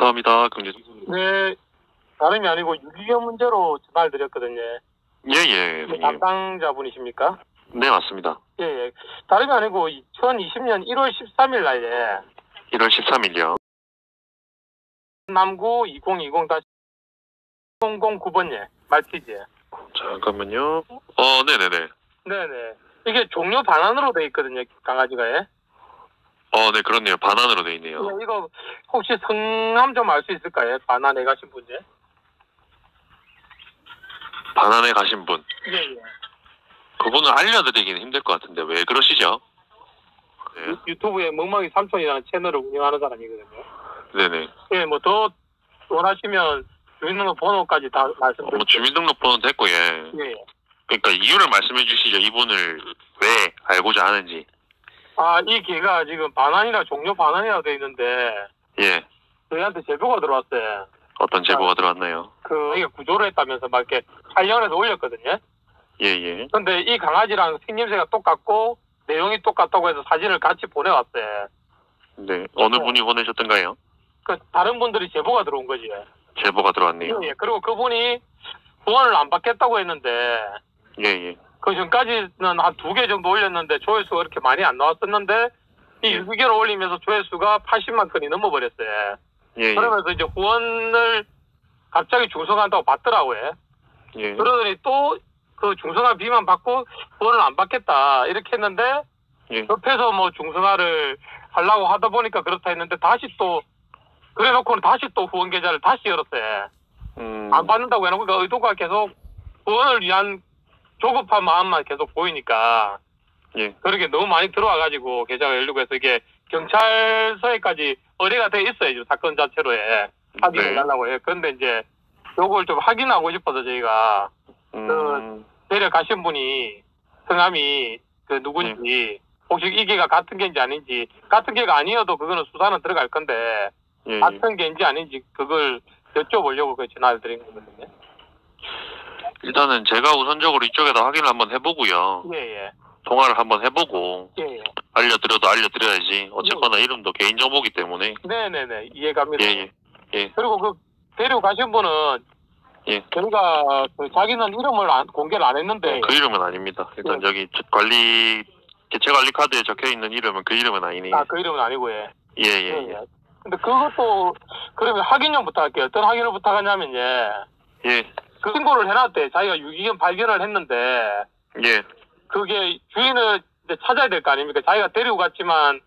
감사합니다. 경제. 네, 다름이 아니고 유기견 문제로 전화를 드렸거든요. 예, 예. 네, 예. 담당자분이십니까? 네, 맞습니다. 예, 예. 다름이 아니고 2020년 1월 13일 날에 1월 13일이요. 남구 2020-009번 예 말티즈. 잠깐만요. 어, 네네네. 네네. 이게 종료 반환으로 돼 있거든요, 강아지가. 예. 어, 네, 그렇네요. 반환으로 돼 있네요. 예, 이거 혹시 성함 좀 알 수 있을까요? 반환해 가신 분이? 반환에 가신 분. 예, 예. 그분을 알려드리기는 힘들 것 같은데 왜 그러시죠? 네, 유- 유튜브에 멍멍이 삼촌이라는 채널을 운영하는 사람이거든요. 네네. 예, 뭐 더 원하시면 주민등록 번호까지 다 어, 뭐 말씀드릴게요. 주민등록번호 됐고, 예. 예. 그러니까 이유를 말씀해 주시죠. 이분을 왜 알고자 하는지. 아, 이 개가 지금 반환이라 종료 반환이라고 돼 있는데 예. 저희한테 제보가 들어왔어요. 어떤 제보가 들어왔나요? 그 이게 구조를 했다면서 막 이렇게 촬영을 해서 올렸거든요. 예, 예. 근데 이 강아지랑 생김새가 똑같고 내용이 똑같다고 해서 사진을 같이 보내왔어요. 네. 어느 네. 분이 보내셨던가요? 그 다른 분들이 제보가 들어온 거지. 제보가 들어왔네요. 예, 그리고 그분이 후원을 안 받겠다고 했는데 예, 예. 그 전까지는 한 두 개 정도 올렸는데 조회수가 그렇게 많이 안 나왔었는데 이 예. 유기견을 올리면서 조회수가 80만 건이 넘어버렸어요. 예, 예. 그러면서 이제 후원을 갑자기 중성한다고 받더라고요. 예. 그러더니 또 그 중성화 비만 받고 후원을 안 받겠다 이렇게 했는데 예. 옆에서 뭐 중성화를 하려고 하다 보니까 그렇다 했는데 다시 또 그래 놓고는 다시 또 후원 계좌를 다시 열었어요. 음. 안 받는다고 해놓고 그 의도가 계속 후원을 위한 조급한 마음만 계속 보이니까 예. 그렇게 너무 많이 들어와가지고 계좌가 열리고 해서 이게 경찰서에까지 의뢰가 돼 지금 사건 자체로에 확인해 네. 달라고 해요. 그런데 이제 요걸 좀 확인하고 싶어서 저희가 음. 데려가신 분이 성함이 그 누군지 혹시 이 개가 같은 개인지 아닌지 같은 개가 아니어도 그거는 수사는 들어갈 건데 예, 예. 같은 개인지 아닌지 그걸 여쭤보려고 그 전화를 드린 거거든요. 일단은 제가 우선적으로 이쪽에다 확인을 한번 해보고요. 예예 통화를 한번 해보고 예. 예. 알려드려도 알려드려야지. 어쨌거나 이름도 개인정보기 때문에. 네네네 이해갑니다. 예, 예. 예. 그리고 그 데려가신 분은 예. 저희가 그 자기는 이름을 안- 공개를 안 했는데 그 이름은 아닙니다. 일단 네. 저기 저- 관리 개체 관리 카드에 적혀 있는 이름은 그 이름은 아니니. 아 그 이름은 아니고 예. 예, 예, 예, 예. 예. 근데 그것도 그러면 확인 좀 부탁할게요. 어떤 확인을 부탁하냐면 예. 예, 그 신고를 해놨대. 자기가 유기견 발견을 했는데 예, 그게 주인을 이제 찾아야 될 거 아닙니까? 자기가 데리고 갔지만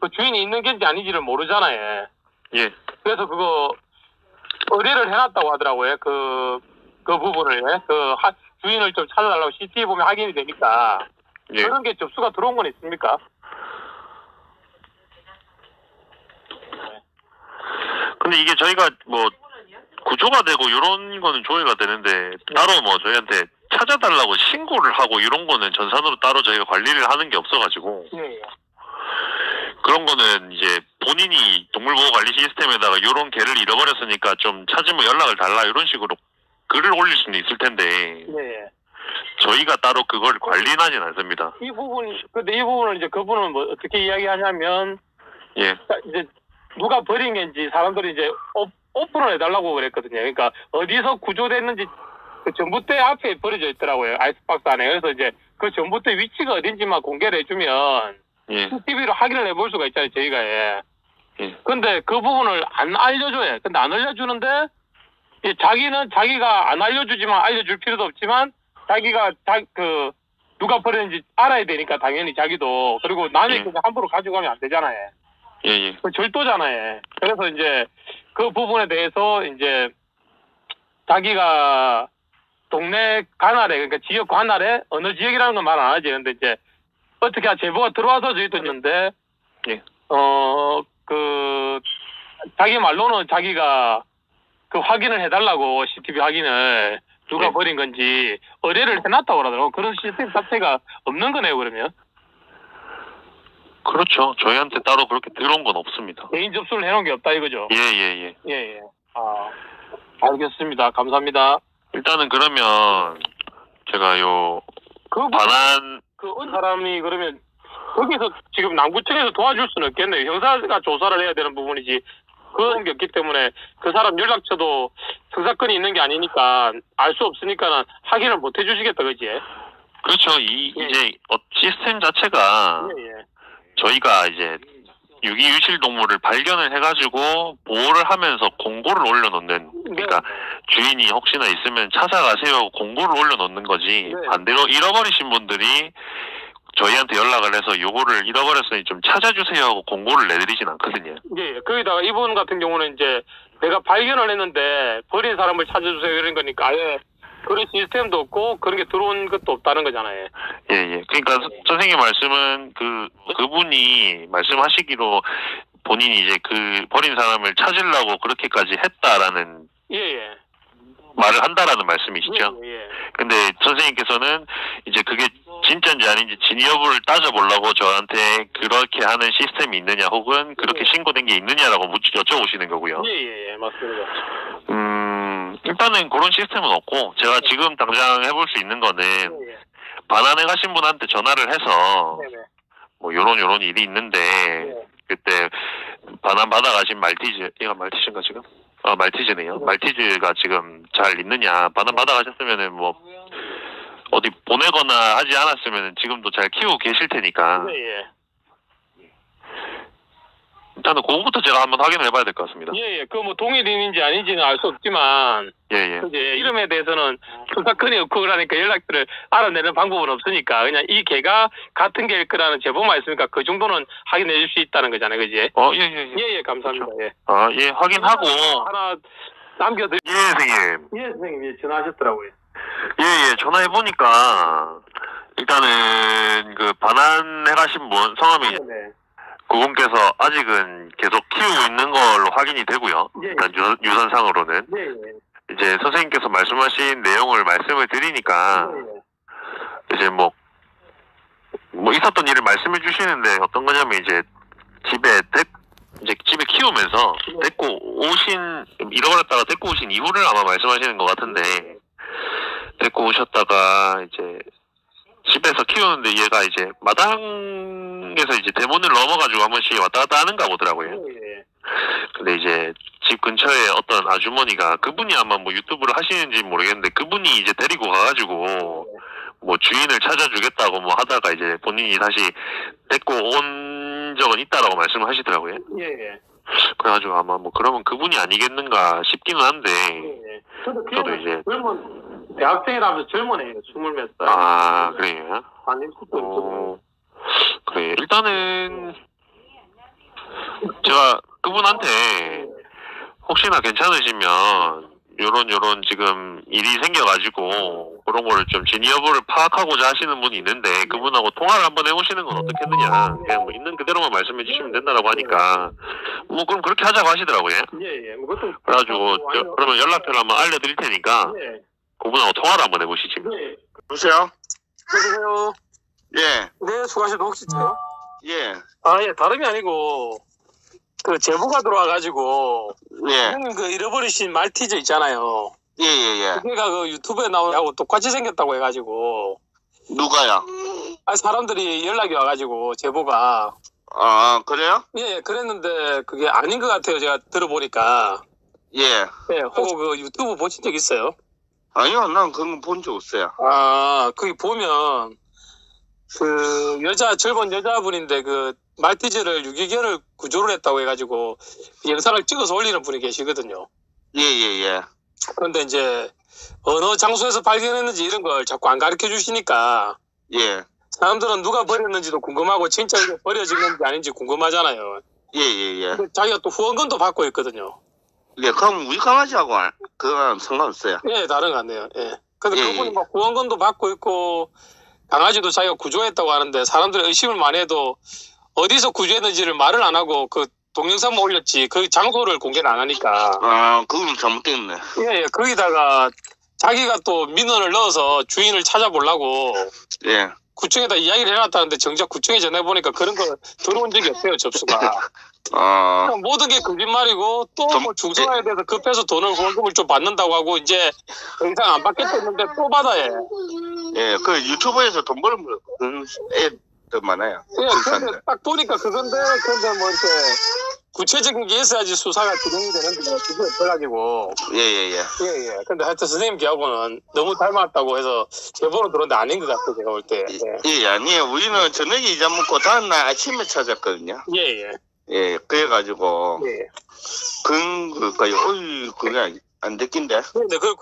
그 주인이 있는 게인지 아닌지를 모르잖아요. 예. 그래서 그거 의뢰를 해놨다고 하더라고요. 그, 그 부분을, 예. 그 하- 주인을 좀 찾아달라고 CCTV 보면 확인이 되니까. 예. 그런 게 접수가 들어온 건 있습니까? 근데 이게 저희가 뭐 구조가 되고 이런 거는 조회가 되는데 따로 뭐 저희한테 찾아달라고 신고를 하고 이런 거는 전산으로 따로 저희가 관리를 하는 게 없어가지고 예, 예. 그런 거는 이제 본인이 동물보호관리 시스템에다가 이런 개를 잃어버렸으니까 좀 찾으면 연락을 달라 이런 식으로 글을 올릴 수는 있을 텐데 예, 예. 저희가 따로 그걸 관리하진 않습니다. 이 부분, 근데 이 부분을 이제 그분은 뭐 어떻게 이야기하냐면, 예, 자, 이제 누가 버린 건지 사람들이 이제 오, 오픈을 해달라고 그랬거든요. 그러니까 어디서 구조됐는지 그 전봇대 앞에 버려져 있더라고요. 아이스박스 안에. 그래서 이제 그 전봇대 위치가 어딘지만 공개를 해주면 예, CCTV로 확인을 해볼 수가 있잖아요. 저희가 예. 예. 근데 그 부분을 안 알려줘요. 근데 안 알려주는데 이 자기는 자기가 안 알려주지만 알려줄 필요도 없지만 자기가 자, 그 누가 버렸는지 알아야 되니까 당연히 자기도 그리고 남이 예. 그냥 함부로 가져가면 안 되잖아요. 예, 예. 그 절도잖아요. 그래서 이제 그 부분에 대해서 이제 자기가 동네 관할에 그러니까 지역 관할에 어느 지역이라는 건 말 안 하지. 근데 이제 어떻게 제보가 들어와서 저희도 있는데 예. 어그 자기 말로는 자기가 그 확인을 해달라고 CCTV 확인을 누가 예. 버린 건지 의뢰를 해놨다고 그러더라고. 그런 시스템 자체가 없는 거네요. 그러면 그렇죠. 저희한테 따로 그렇게 들어온 건 없습니다. 개인 접수를 해놓은 게 없다 이거죠. 예, 예, 예. 예, 예. 아, 알겠습니다. 감사합니다. 일단은 그러면 제가 요 그, 부- 반환 그, 사람이 그러면, 거기서 지금 남구청에서 도와줄 수는 없겠네요. 형사가 조사를 해야 되는 부분이지, 그런 게 없기 때문에 그 사람 연락처도 성사건이 있는 게 아니니까 알 수 없으니까 확인을 못 해주시겠다, 그지? 예, 그렇죠. 이 예. 이제 어, 시스템 자체가 예. 저희가 이제 유기 유실 동물을 발견을 해가지고 보호를 하면서 공고를 올려놓는 그러니까 주인이 혹시나 있으면 찾아가세요 공고를 올려놓는 거지 네. 반대로 잃어버리신 분들이 저희한테 연락을 해서 요거를 잃어버렸으니 좀 찾아주세요 하고 공고를 내드리진 않거든요. 예, 예. 거기다가 이분 같은 경우는 이제 내가 발견을 했는데 버린 사람을 찾아주세요 이런 거니까 아예 그런 시스템도 없고 그런 게 들어온 것도 없다는 거잖아요. 예, 예. 그러니까 서- 선생님 말씀은 그 그분이 말씀하시기로 본인이 이제 그 버린 사람을 찾으려고 그렇게까지 했다라는 예, 예. 말을 한다라는 말씀이시죠? 예, 예. 근데 선생님께서는 이제 그게 진짜인지 아닌지 진위 여부를 따져보려고 저한테 그렇게 하는 시스템이 있느냐 혹은 그렇게 네. 신고된 게 있느냐라고 묻- 여쭤보시는 거고요. 예, 예, 예. 맞습니다. 음, 일단은 그런 시스템은 없고 제가 지금 당장 해볼 수 있는 거는 예, 예. 반환해 가신 분한테 전화를 해서 네, 네. 뭐 요런 요런 일이 있는데 예. 그때 반환 받아 가신 말티즈 얘가 말티즈인가 지금? 어 말티즈네요. 네. 말티즈가 지금 잘 있느냐 반환 받아 가셨으면은 뭐 어디 보내거나 하지 않았으면 지금도 잘 키우고 계실 테니까 예, 예. 일단은 그거부터 제가 한번 확인을 해봐야 될 것 같습니다. 예, 예. 그 뭐 동일인인지 아닌지는 알 수 없지만 예, 예. 이제 이름에 대해서는 수사건이 없고 그러니까 연락처를 알아내는 방법은 없으니까 그냥 이 개가 같은 개일 거라는 제보만 있으니까 그 정도는 확인해 줄 수 있다는 거잖아요, 그지? 어, 예, 예, 예. 예, 예, 감사합니다. 예. 아, 예, 확인하고. 하나 남겨드리. 예, 선생님. 예, 선생님 예, 전화하셨더라고요. 예, 예, 전화해보니까, 일단은, 그, 반환해 가신 분, 성함이, 네. 그분께서 아직은 계속 키우고 있는 걸로 확인이 되고요. 예, 일단 유, 유선상으로는. 예, 예. 이제 선생님께서 말씀하신 내용을 말씀을 드리니까, 예, 이제 뭐, 뭐 있었던 일을 말씀해 주시는데 어떤 거냐면 이제 집에 데, 이제 집에 키우면서 네. 데리고 오신 잃어버렸다가 데리고 오신 이후를 아마 말씀하시는 것 같은데 데리고 오셨다가 이제 집에서 키우는데 얘가 이제 마당 에서 이제 대문을 넘어가지고 한 번씩 왔다 갔다 하는가 보더라고요. 예, 예. 근데 이제 집 근처에 어떤 아주머니가 그분이 아마 뭐 유튜브를 하시는지 모르겠는데 그분이 이제 데리고 가가지고 뭐 주인을 찾아주겠다고 뭐 하다가 이제 본인이 다시 데리고 온 적은 있다라고 말씀을 하시더라고요. 예, 예. 그래가지고 아마 뭐 그러면 그분이 아니겠는가 싶기는 한데 예, 예. 그 저도 형은 이제 젊은 대학생이라면서 젊은애 스물 몇 살. 아 그래요. 아니 그것도 어, 일단은 제가 그분한테 혹시나 괜찮으시면 요런 요런 지금 일이 생겨가지고 그런 거를 좀 진위 여부를 파악하고자 하시는 분이 있는데 그분하고 통화를 한번 해보시는 건 어떻겠느냐 그냥 뭐 있는 그대로만 말씀해 주시면 된다라고 하니까 뭐 그럼 그렇게 하자고 하시더라고요 예, 예. 뭐 그것도 그래가지고 저- 그러면 연락처를 한번 알려드릴 테니까 예. 그분하고 통화를 한번 해보시지 예. 여보세요? 여보세요. 예, 네, 수고하셨습니다. 혹시 저요? 예, 아, 예, 다름이 아니고, 그, 제보가 들어와가지고, 예, 형님 그 잃어버리신 말티즈 있잖아요. 예, 예, 예. 그게가 그 유튜브에 나오고 똑같이 생겼다고 해가지고, 누가요? 아 사람들이 연락이 와가지고, 제보가. 아, 그래요? 예, 예, 그랬는데, 그게 아닌 것 같아요. 제가 들어보니까. 예. 예, 혹시 그 유튜브 보신 적 있어요? 아니요, 난 그런 거 본 적 없어요. 아, 거기 보면, 그, 여자, 젊은 여자분인데, 그, 말티즈를 유기견을 구조를 했다고 해가지고, 그 영상을 찍어서 올리는 분이 계시거든요. 예, 예, 예. 그런데 이제, 어느 장소에서 발견했는지 이런 걸 자꾸 안 가르쳐 주시니까, 예, 사람들은 누가 버렸는지도 궁금하고, 진짜 버려진 건지 아닌지 궁금하잖아요. 예, 예, 예. 근데 자기가 또 후원금도 받고 있거든요. 예, 그럼 우리 강아지하고 알- 그건 상관없어요. 예, 다른 것 같네요. 예. 근데 예, 그분이 예. 막 후원금도 받고 있고 강아지도 자기가 구조했다고 하는데 사람들이 의심을 많이 해도 어디서 구조했는지를 말을 안 하고 그 동영상만 올렸지 그 장소를 공개를 안 하니까 아, 그건 잘못됐네. 예, 예. 거기다가 자기가 또 민원을 넣어서 주인을 찾아보려고 예. 구청에다 이야기를 해놨다는데 정작 구청에 전해보니까 그런 거 들어온 적이 없어요 접수가 아, 그냥 모든 게 거짓말이고 또뭐 중성화에 대해서 급해서 돈을 후원금을 좀 받는다고 하고 이제 더 이상 안 받겠다는데 또 받아야 해. 예, 그 유튜브에서 돈 벌는 그런 애들 많아요. 예. 근데 딱 보니까 그건데, 근데 뭐 이렇게 구체적인 게 있어야지 수사가 진행이 되는데 그게 없어가지고 예예예. 예예 근데 하여튼 선생님 걔하고는 너무 닮았다고 해서 제보로 들어온데 아닌 것 같아요 제가 볼때 예, 아니에요. 우리는 저녁에 이자 먹고 다음날 아침에 찾았거든요. 예예 예, 그래가지고 예. 그 그까요. 어이 그게 안- 안 됐긴데. 근데 그